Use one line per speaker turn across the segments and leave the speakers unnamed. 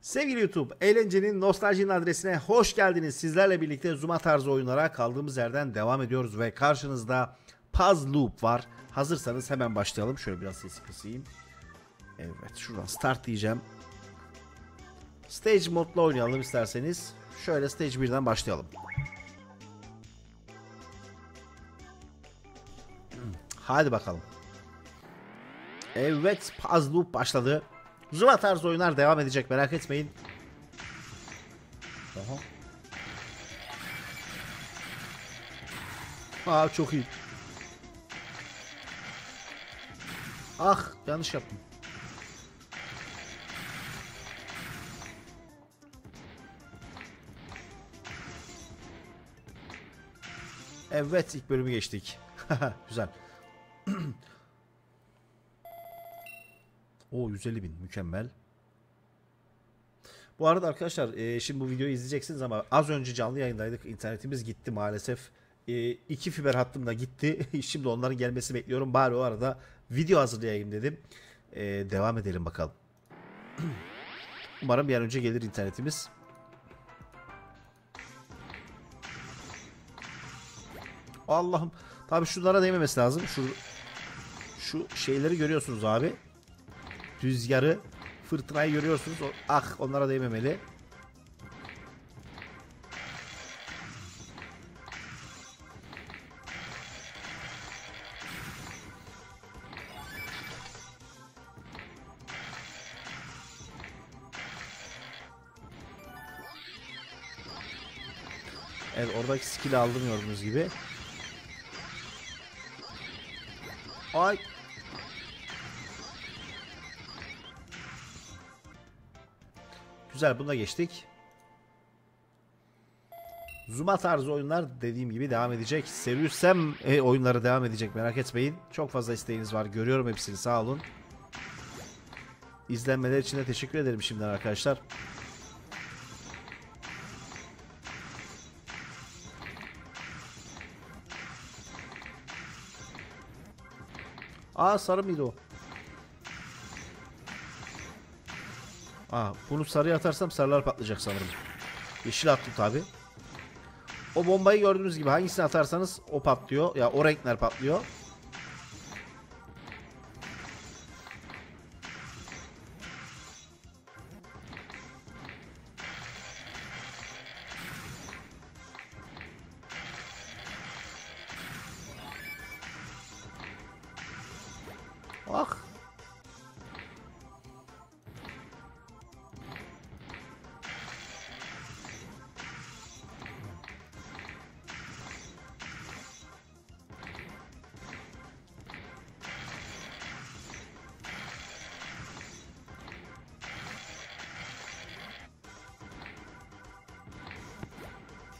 Sevgili YouTube, eğlencenin, nostaljinin adresine hoş geldiniz. Sizlerle birlikte Zuma tarzı oyunlara kaldığımız yerden devam ediyoruz ve karşınızda Paz Loop var. Hazırsanız hemen başlayalım. Şöyle biraz sesi kısayım. Evet, şuradan start diyeceğim. Stage modla oynayalım isterseniz. Şöyle Stage 1'den başlayalım. Hadi bakalım. Evet, Paz Loop başladı. Zula tarzı oyunlar devam edecek merak etmeyin. Aha. Aa çok iyi. Ah yanlış yaptım. Evet ilk bölümü geçtik. Güzel. O 150 bin mükemmel. Bu arada arkadaşlar e, şimdi bu videoyu izleyeceksiniz ama az önce canlı yayındaydık. İnternetimiz gitti maalesef. E, iki fiber hattım da gitti. şimdi onların gelmesi bekliyorum. Bari o arada video hazırlayayım dedim. E, devam edelim bakalım. Umarım bir an önce gelir internetimiz. Allah'ım. Tabi şunlara değmemesi lazım. Şu şu şeyleri görüyorsunuz abi. Rüzgarı, fırtınayı görüyorsunuz. Ah onlara değmemeli. Evet oradaki skill'i aldım gibi. Ay Güzel buna geçtik. Zuma tarzı oyunlar dediğim gibi devam edecek. Serious Sam e, oyunları devam edecek merak etmeyin. Çok fazla isteğiniz var. Görüyorum hepsini sağ olun. İzlenmeler için de teşekkür ederim şimdiden arkadaşlar. Aa sarı mıydı o? Aa, bunu sarıya atarsam sarılar patlayacak sanırım. Yeşil attım tabi. O bombayı gördüğünüz gibi hangisini atarsanız o patlıyor. Ya o renkler patlıyor.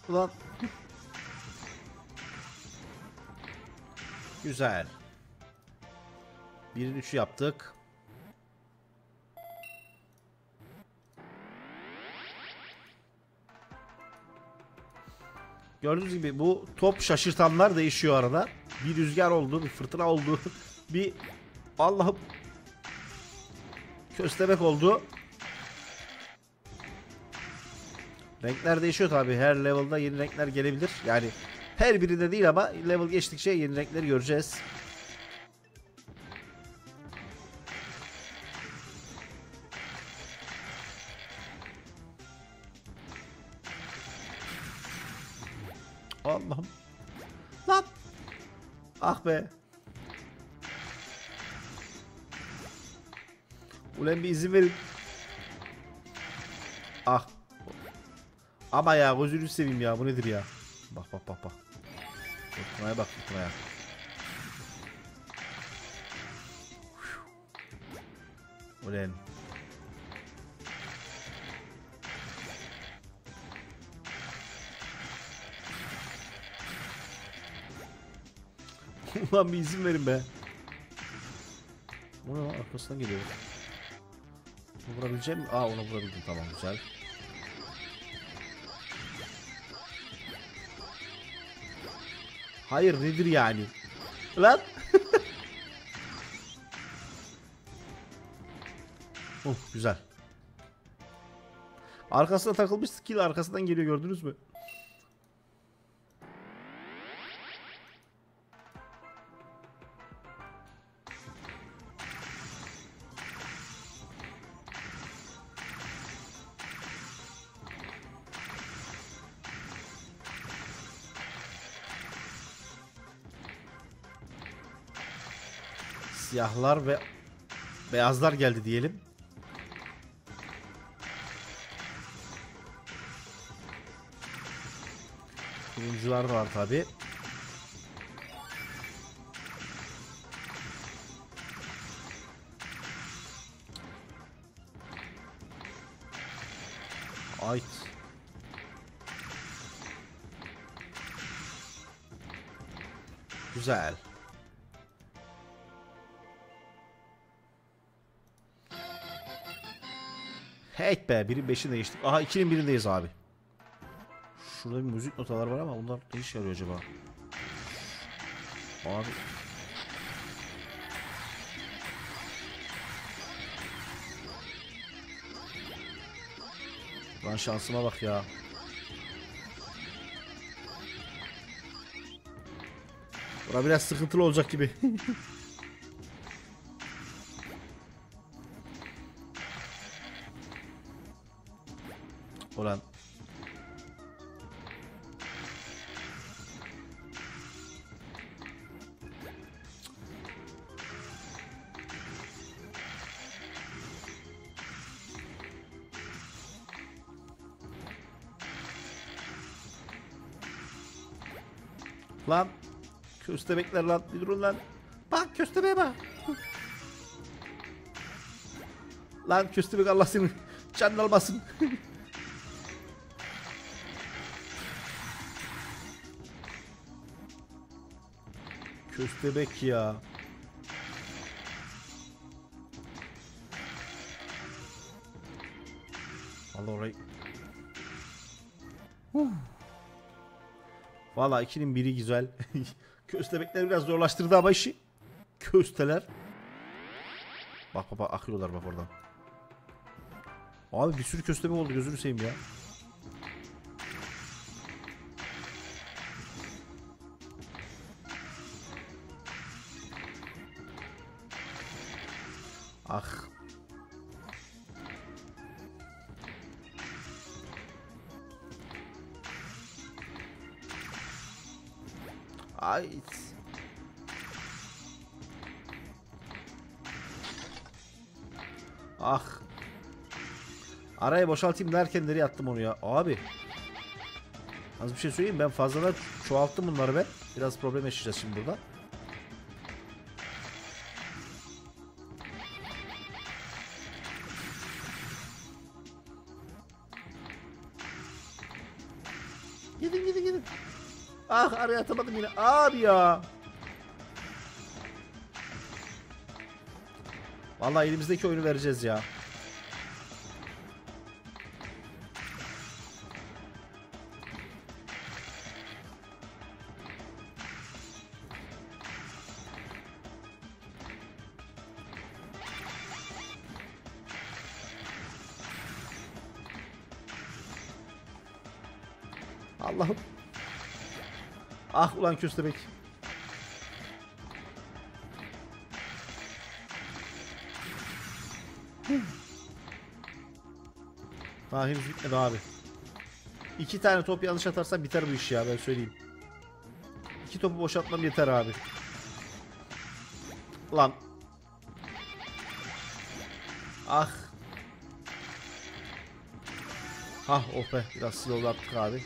Ulan. Güzel. Birin üçü yaptık. Gördüğünüz gibi bu top şaşırtanlar değişiyor arada. Bir rüzgar oldu, bir fırtına oldu, bir Allah'ım köstebek oldu. Renkler değişiyor tabi. Her level'da yeni renkler gelebilir. Yani her birinde değil ama level geçtikçe yeni renkleri göreceğiz. Allah'ım. Lan. Ah be. Ulan bir izin verin. Ah. Ama ya gözünü seveyim ya bu nedir ya? Bak bak bak bak. Fırtınaya bak fırtınaya. Ulan. Ulan bir izin verin be. O ne lan? arkasından geliyor. Vurabileceğim mi? Aa ona vurabildim tamam güzel. Hayır nedir yani? Lan. oh güzel. Arkasına takılmış skill arkasından geliyor gördünüz mü? Siyahlar ve beyazlar geldi diyelim. Turuncular var tabi. Ait. Güzel. Hey be birin beşinde geçtik. Aha ikinin birindeyiz abi. Şurada bir müzik notalar var ama onlar ne işe yarıyor acaba? Abi. Lan şansıma bak ya. Bura biraz sıkıntılı olacak gibi. Ulan. Lan. Köstebekler lan. Bir durun lan. Bak köstebeğe bak. lan köstebek Allah senin canını almasın. Köstebek ya. Allah orayı. Huh. Valla ikinin biri güzel. Köstebekler biraz zorlaştırdı ama işi. Kösteler. Bak bak bak akıyorlar bak oradan. Abi bir sürü köstebek oldu gözünü seveyim ya. Ah. Ay. Ah. Arayı boşaltayım derken nereye attım onu ya? Abi. Az bir şey söyleyeyim ben fazladan çoğalttım bunları ben. Biraz problem yaşayacağız şimdi burada. Araya atamadım yine. Abi ya. Vallahi elimizdeki oyunu vereceğiz ya. Ulan köstebek. Daha henüz bitmedi abi. İki tane top yanlış atarsan biter bu iş ya ben söyleyeyim. İki topu boşaltmam yeter abi. Lan. Ah. Ah oh be biraz slow attık abi.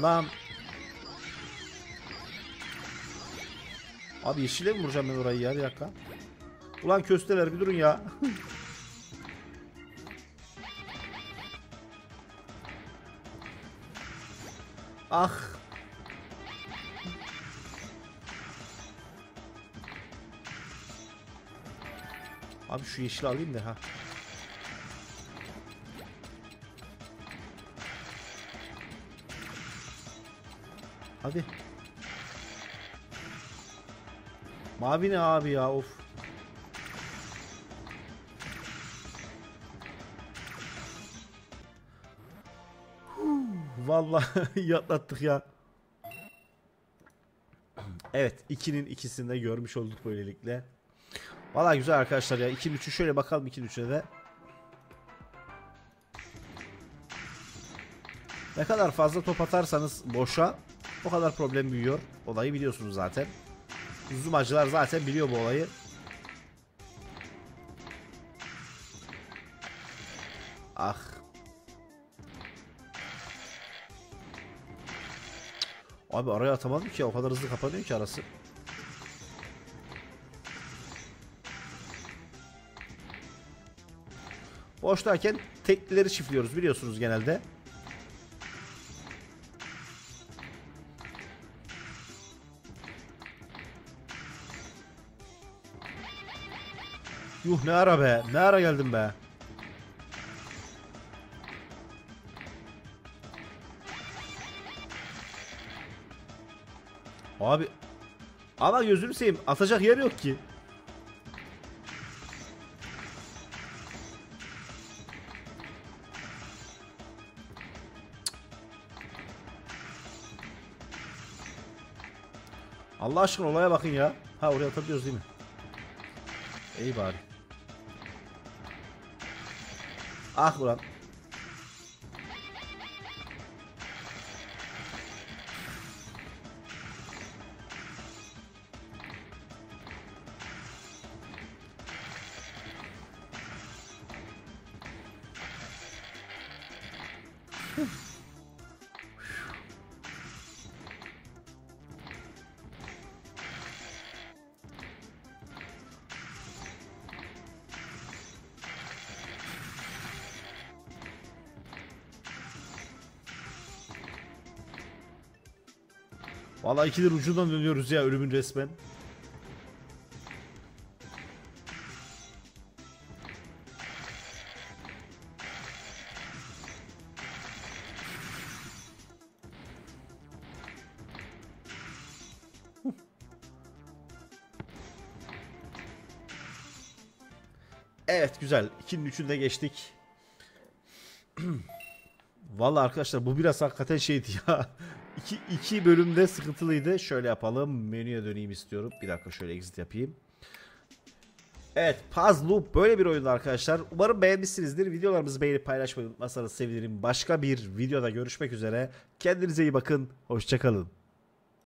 Lan. Abi yeşile mi vuracağım ben orayı ya bir dakika. Ulan kösteler bir durun ya. ah. Abi şu yeşili alayım da ha. Hadi. Mavi ne abi ya of. Vallahi yatlattık ya. Evet 2'nin ikisini de görmüş olduk böylelikle. Valla güzel arkadaşlar ya. 2'nin 3'ü şöyle bakalım 2'nin 3'üne de. Ne kadar fazla top atarsanız boşa o kadar problem büyüyor. Olayı biliyorsunuz zaten. Zumacılar zaten biliyor bu olayı. Ah. Abi araya atamadım ki. O kadar hızlı kapanıyor ki arası. Boştayken teklileri çiftliyoruz biliyorsunuz genelde. Yuh ne ara be. Ne ara geldim be. Abi ama gözünü seveyim atacak yer yok ki. Allah aşkına olaya bakın ya. Ha oraya atabiliyoruz değil mi? İyi bari. Ah ulan. Vallahi ikidir ucundan dönüyoruz ya ölümün resmen. Evet güzel. 2'nin 3'ünü de geçtik. Vallahi arkadaşlar bu biraz hakikaten şeydi ya. İki, iki bölümde sıkıntılıydı. Şöyle yapalım. Menüye döneyim istiyorum. Bir dakika şöyle exit yapayım. Evet Puzzle Loop böyle bir oyundu arkadaşlar. Umarım beğenmişsinizdir. Videolarımızı beğenip paylaşmayı unutmazsanız sevinirim. Başka bir videoda görüşmek üzere. Kendinize iyi bakın. Hoşçakalın.